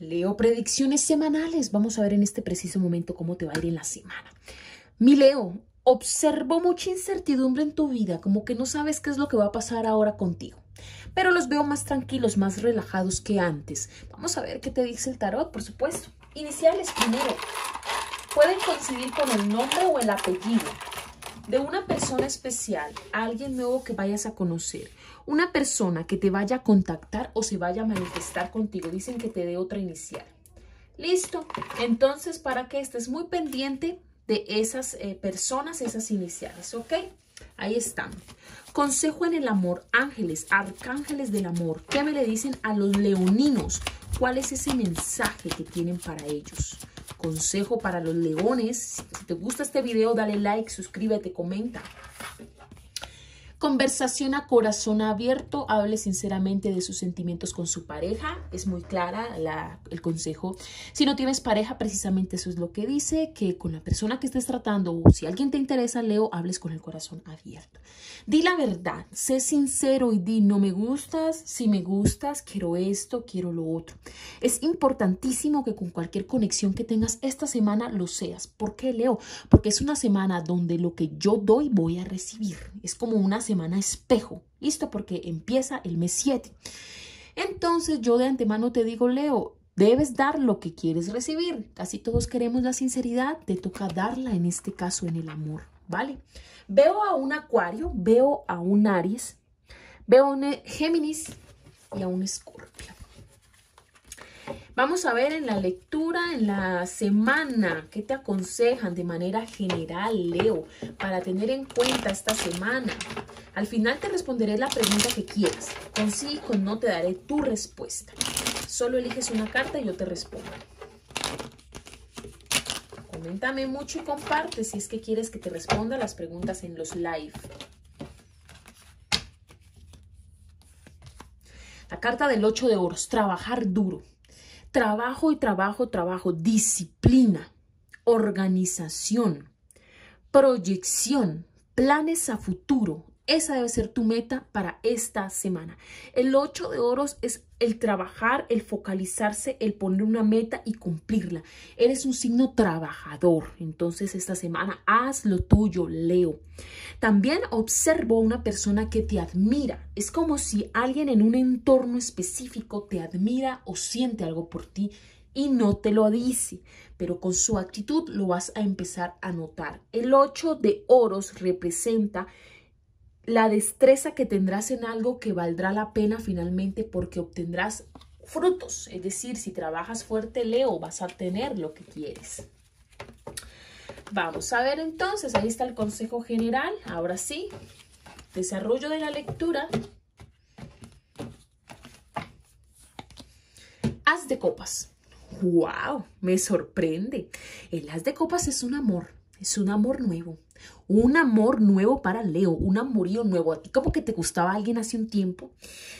Leo, predicciones semanales. Vamos a ver en este preciso momento cómo te va a ir en la semana. Mi Leo, observo mucha incertidumbre en tu vida, como que no sabes qué es lo que va a pasar ahora contigo. Pero los veo más tranquilos, más relajados que antes. Vamos a ver qué te dice el tarot, por supuesto. Iniciales primero. Pueden coincidir con el nombre o el apellido de una persona especial, alguien nuevo que vayas a conocer, una persona que te vaya a contactar o se vaya a manifestar contigo. Dicen que te dé otra inicial. Listo. Entonces, para que estés muy pendiente de esas eh, personas, esas iniciales, ¿ok? Ahí están. Consejo en el amor, ángeles, arcángeles del amor. ¿Qué me le dicen a los leoninos? ¿Cuál es ese mensaje que tienen para ellos? Consejo para los leones. Si te gusta este video, dale like, suscríbete, comenta. Conversación a corazón abierto, hable sinceramente de sus sentimientos con su pareja, es muy clara el consejo. Si no tienes pareja, precisamente eso es lo que dice, que con la persona que estés tratando o si alguien te interesa, Leo, hables con el corazón abierto. Di la verdad, sé sincero y di no me gustas, si me gustas, quiero esto, quiero lo otro. Es importantísimo que con cualquier conexión que tengas esta semana lo seas. ¿Por qué, Leo? Porque es una semana donde lo que yo doy voy a recibir. Es como una semana espejo. ¿Listo? Porque empieza el mes 7. Entonces yo de antemano te digo, Leo, debes dar lo que quieres recibir. Casi todos queremos la sinceridad, te toca darla en este caso en el amor, ¿vale? Veo a un acuario, veo a un Aries, veo a un Géminis y a un Escorpio. Vamos a ver en la lectura, en la semana, qué te aconsejan de manera general, Leo, para tener en cuenta esta semana. Al final te responderé la pregunta que quieras. Con sí y con no te daré tu respuesta. Solo eliges una carta y yo te respondo. Coméntame mucho y comparte si es que quieres que te responda las preguntas en los live. La carta del 8 de oros, trabajar duro. Trabajo y trabajo, trabajo, disciplina, organización, proyección, planes a futuro. Esa debe ser tu meta para esta semana. El 8 de oros es el trabajar, el focalizarse, el poner una meta y cumplirla. Eres un signo trabajador. Entonces esta semana haz lo tuyo, Leo. También observo una persona que te admira. Es como si alguien en un entorno específico te admira o siente algo por ti y no te lo dice, pero con su actitud lo vas a empezar a notar. El 8 de oros representa la destreza que tendrás en algo que valdrá la pena finalmente porque obtendrás frutos. Es decir, si trabajas fuerte, Leo, vas a tener lo que quieres. Vamos a ver entonces, ahí está el consejo general. Ahora sí, desarrollo de la lectura. Haz de copas. ¡Wow! Me sorprende. El haz de copas es un amor, es un amor nuevo un amor nuevo para Leo, un amorío nuevo. A ti como que te gustaba alguien hace un tiempo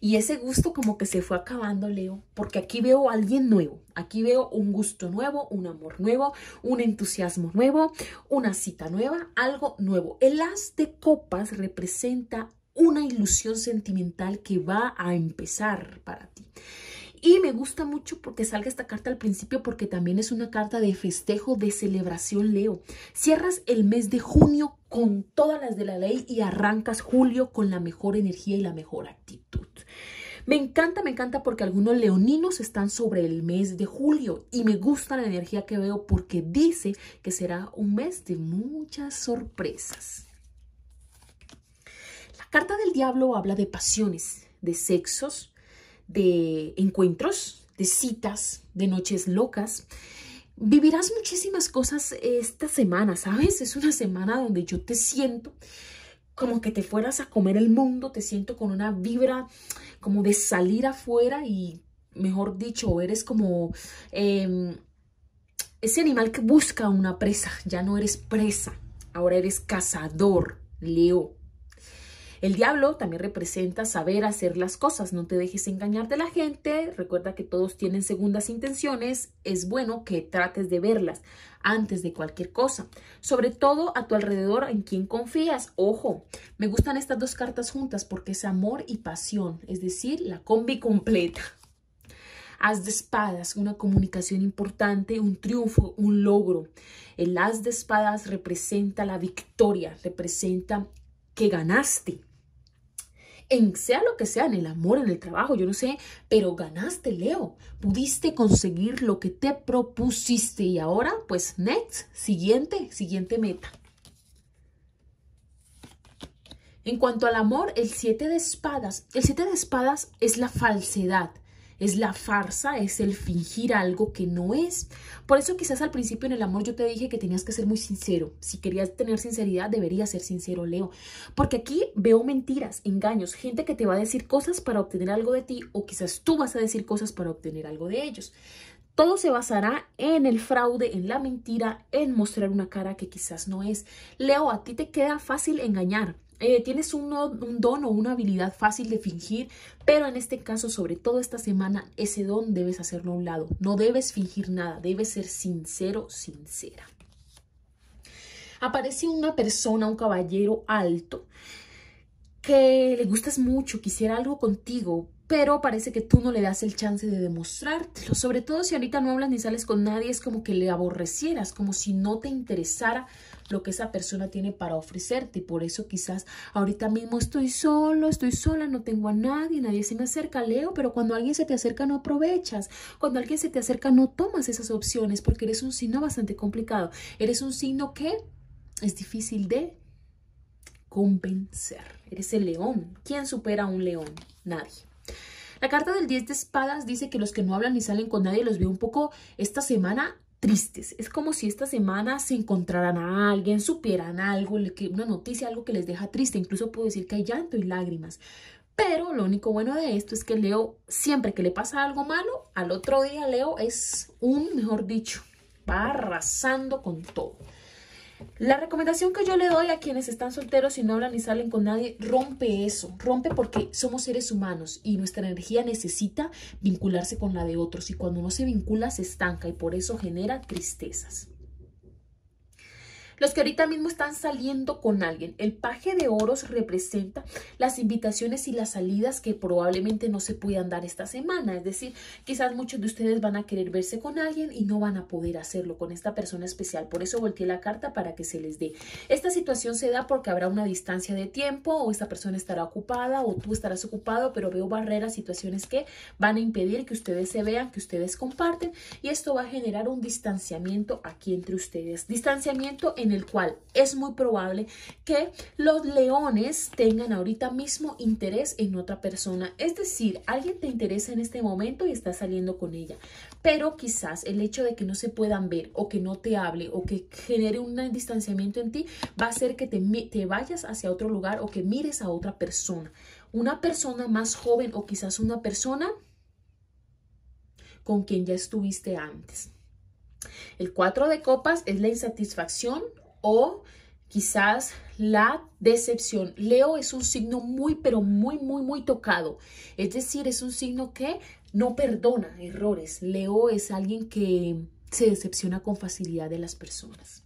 y ese gusto como que se fue acabando, Leo, porque aquí veo a alguien nuevo. Aquí veo un gusto nuevo, un amor nuevo, un entusiasmo nuevo, una cita nueva, algo nuevo. El as de copas representa una ilusión sentimental que va a empezar para ti. Y me gusta mucho porque salga esta carta al principio porque también es una carta de festejo, de celebración, Leo. Cierras el mes de junio con todas las de la ley y arrancas julio con la mejor energía y la mejor actitud. Me encanta, me encanta porque algunos leoninos están sobre el mes de julio y me gusta la energía que veo porque dice que será un mes de muchas sorpresas. La carta del diablo habla de pasiones, de sexos, de encuentros, de citas, de noches locas. Vivirás muchísimas cosas esta semana, ¿sabes? Es una semana donde yo te siento como que te fueras a comer el mundo, te siento con una vibra como de salir afuera y, mejor dicho, eres como em, ese animal que busca una presa, ya no eres presa, ahora eres cazador, Leo. El diablo también representa saber hacer las cosas, no te dejes engañar de la gente, recuerda que todos tienen segundas intenciones, es bueno que trates de verlas antes de cualquier cosa, sobre todo a tu alrededor en quien confías. Ojo, me gustan estas dos cartas juntas porque es amor y pasión, es decir, la combi completa. As de espadas, una comunicación importante, un triunfo, un logro. El as de espadas representa la victoria, representa que ganaste. En sea lo que sea, en el amor, en el trabajo, yo no sé, pero ganaste, Leo. Pudiste conseguir lo que te propusiste y ahora, pues, next, siguiente, siguiente meta. En cuanto al amor, el siete de espadas, el siete de espadas es la falsedad, es la farsa, es el fingir algo que no es. Por eso quizás al principio en el amor yo te dije que tenías que ser muy sincero. Si querías tener sinceridad, deberías ser sincero, Leo. Porque aquí veo mentiras, engaños, gente que te va a decir cosas para obtener algo de ti o quizás tú vas a decir cosas para obtener algo de ellos. Todo se basará en el fraude, en la mentira, en mostrar una cara que quizás no es. Leo, a ti te queda fácil engañar. Eh, tienes un, un, don o una habilidad fácil de fingir, pero en este caso, sobre todo esta semana, ese don debes hacerlo a un lado. No debes fingir nada, debes ser sincero, sincera. Aparece una persona, un caballero alto, que le gustas mucho, quisiera algo contigo, pero parece que tú no le das el chance de demostrártelo. Sobre todo si ahorita no hablas ni sales con nadie, es como que le aborrecieras, como si no te interesara lo que esa persona tiene para ofrecerte. Por eso quizás ahorita mismo estoy solo, estoy sola, no tengo a nadie, nadie se me acerca, Leo, pero cuando alguien se te acerca no aprovechas. Cuando alguien se te acerca no tomas esas opciones porque eres un signo bastante complicado. Eres un signo que es difícil de convencer. Eres el león. ¿Quién supera a un león? Nadie. La carta del 10 de espadas dice que los que no hablan ni salen con nadie los veo un poco esta semana tristes. Es como si esta semana se encontraran a alguien, supieran algo, una noticia, algo que les deja triste. Incluso puedo decir que hay llanto y lágrimas. Pero lo único bueno de esto es que Leo, siempre que le pasa algo malo, al otro día Leo es un, mejor dicho, va arrasando con todo. La recomendación que yo le doy a quienes están solteros y no hablan ni salen con nadie, rompe eso, rompe porque somos seres humanos y nuestra energía necesita vincularse con la de otros y cuando no se vincula se estanca y por eso genera tristezas. Los que ahorita mismo están saliendo con alguien. El paje de oros representa las invitaciones y las salidas que probablemente no se puedan dar esta semana. Es decir, quizás muchos de ustedes van a querer verse con alguien y no van a poder hacerlo con esta persona especial. Por eso volteé la carta para que se les dé. Esta situación se da porque habrá una distancia de tiempo o esta persona estará ocupada o tú estarás ocupado, pero veo barreras, situaciones que van a impedir que ustedes se vean, que ustedes comparten y esto va a generar un distanciamiento aquí entre ustedes. Distanciamiento en el cual es muy probable que los leones tengan ahorita mismo interés en otra persona. Es decir, alguien te interesa en este momento y está saliendo con ella, pero quizás el hecho de que no se puedan ver o que no te hable o que genere un distanciamiento en ti va a hacer que te, te vayas hacia otro lugar o que mires a otra persona. Una persona más joven o quizás una persona con quien ya estuviste antes. El 4 de copas es la insatisfacción o quizás la decepción. Leo es un signo muy, pero muy, muy, muy tocado. Es decir, es un signo que no perdona errores. Leo es alguien que se decepciona con facilidad de las personas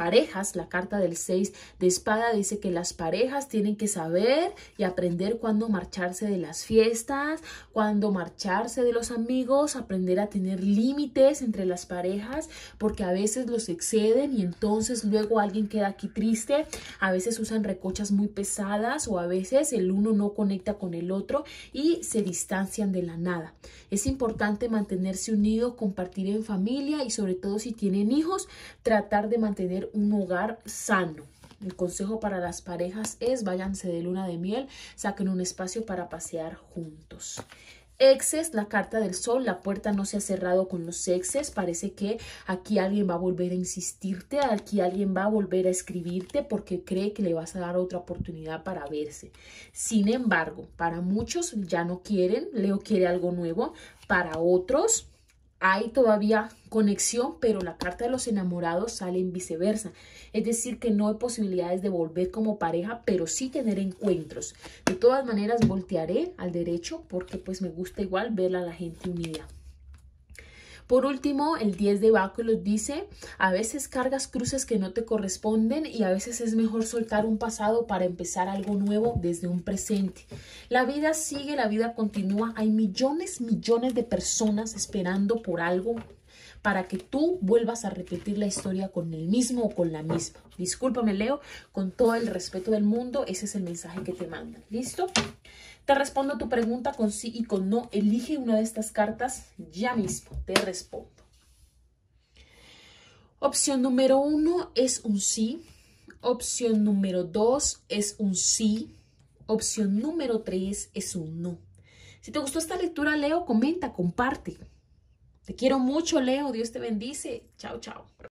parejas, la carta del 6 de espada dice que las parejas tienen que saber y aprender cuándo marcharse de las fiestas, cuándo marcharse de los amigos, aprender a tener límites entre las parejas, porque a veces los exceden y entonces luego alguien queda aquí triste, a veces usan recochas muy pesadas o a veces el uno no conecta con el otro y se distancian de la nada. Es importante mantenerse unido, compartir en familia y sobre todo si tienen hijos, tratar de mantener un hogar sano. El consejo para las parejas es váyanse de luna de miel, saquen un espacio para pasear juntos. Exes, la carta del sol, la puerta no se ha cerrado con los exes, parece que aquí alguien va a volver a insistirte, aquí alguien va a volver a escribirte porque cree que le vas a dar otra oportunidad para verse. Sin embargo, para muchos ya no quieren, Leo quiere algo nuevo, para otros hay todavía conexión, pero la carta de los enamorados sale en viceversa. Es decir, que no hay posibilidades de volver como pareja, pero sí tener encuentros. De todas maneras, voltearé al derecho porque pues me gusta igual ver a la gente unida. Por último, el 10 de báculos dice, a veces cargas cruces que no te corresponden y a veces es mejor soltar un pasado para empezar algo nuevo desde un presente. La vida sigue, la vida continúa. Hay millones, millones de personas esperando por algo para que tú vuelvas a repetir la historia con el mismo o con la misma. Discúlpame, Leo, con todo el respeto del mundo, ese es el mensaje que te mandan. ¿Listo? Te respondo tu pregunta con sí y con no. Elige una de estas cartas ya mismo. Te respondo. Opción número uno es un sí. Opción número dos es un sí. Opción número tres es un no. Si te gustó esta lectura, Leo, comenta, comparte. Te quiero mucho, Leo. Dios te bendice. Chao, chao.